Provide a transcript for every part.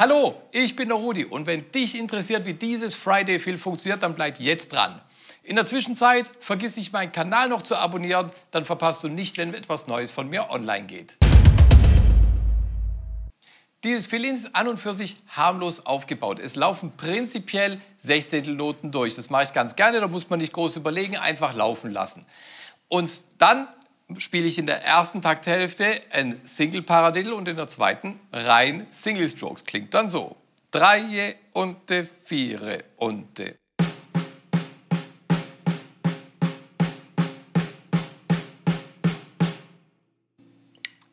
Hallo, ich bin der Rudi und wenn dich interessiert, wie dieses Friday Fill funktioniert, dann bleib jetzt dran. In der Zwischenzeit vergiss nicht meinen Kanal noch zu abonnieren, dann verpasst du nicht, wenn etwas Neues von mir online geht. Dieses Fill-In ist an und für sich harmlos aufgebaut. Es laufen prinzipiell 16 Noten durch. Das mache ich ganz gerne, da muss man nicht groß überlegen, einfach laufen lassen. Und dann spiele ich in der ersten Takthälfte ein Single Paradiddle und in der zweiten rein Single Strokes. Klingt dann so. Drei und vier und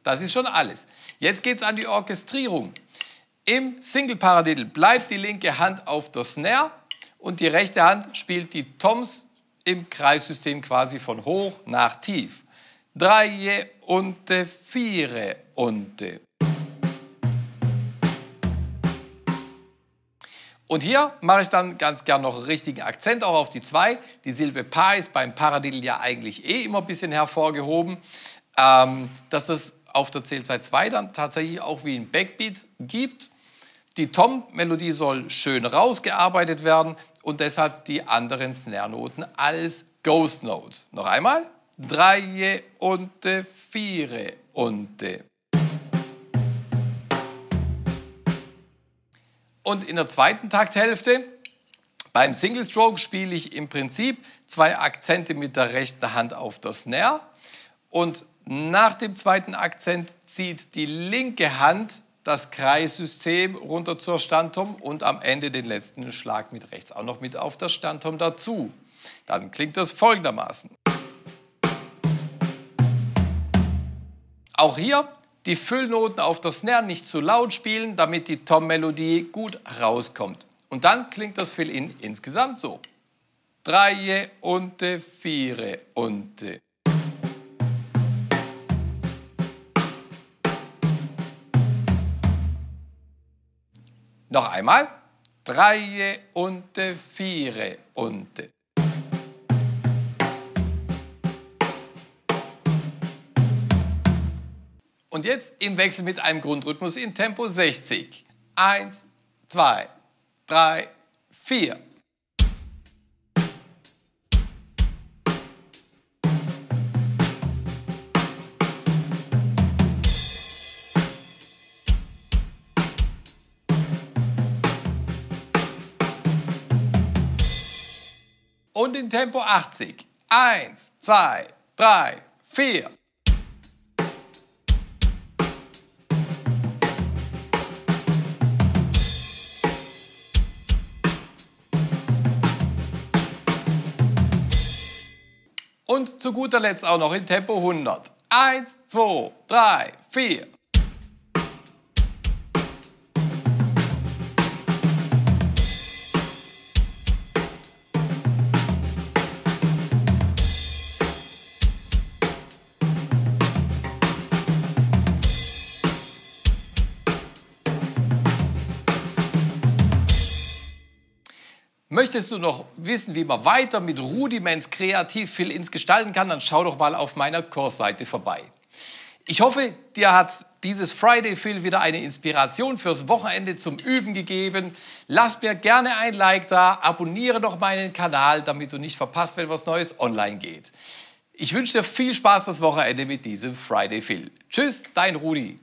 Das ist schon alles. Jetzt geht es an die Orchestrierung. Im Single Paradiddle bleibt die linke Hand auf der Snare und die rechte Hand spielt die Toms im Kreissystem quasi von hoch nach tief drei und vier und. Und hier mache ich dann ganz gern noch einen richtigen Akzent auch auf die zwei. Die Silbe Pa ist beim Paradiddle ja eigentlich eh immer ein bisschen hervorgehoben. Ähm, dass das auf der Zählzeit 2 dann tatsächlich auch wie ein Backbeat gibt. Die Tom-Melodie soll schön rausgearbeitet werden und deshalb die anderen Snare-Noten als Ghost Note. Noch einmal drei und vier und. Und in der zweiten Takthälfte beim Single Stroke spiele ich im Prinzip zwei Akzente mit der rechten Hand auf der Snare und nach dem zweiten Akzent zieht die linke Hand das Kreissystem runter zur Standtom und am Ende den letzten Schlag mit rechts auch noch mit auf das Standtom dazu. Dann klingt das folgendermaßen. Auch hier die Füllnoten auf der Snare nicht zu laut spielen, damit die Tom-Melodie gut rauskommt. Und dann klingt das Fill-In insgesamt so. Drei und vier und. Noch einmal. Drei und vier und. Und jetzt im Wechsel mit einem Grundrhythmus in Tempo 60. Eins, zwei, drei, vier. Und in Tempo 80. Eins, zwei, drei, vier. Und zu guter Letzt auch noch in Tempo 100. Eins, zwei, drei, vier. Möchtest du noch wissen, wie man weiter mit Rudiments kreativ viel ins Gestalten kann, dann schau doch mal auf meiner Kursseite vorbei. Ich hoffe, dir hat dieses Friday Fill wieder eine Inspiration fürs Wochenende zum Üben gegeben. Lass mir gerne ein Like da, abonniere doch meinen Kanal, damit du nicht verpasst, wenn was Neues online geht. Ich wünsche dir viel Spaß das Wochenende mit diesem Friday Fill. Tschüss, dein Rudi.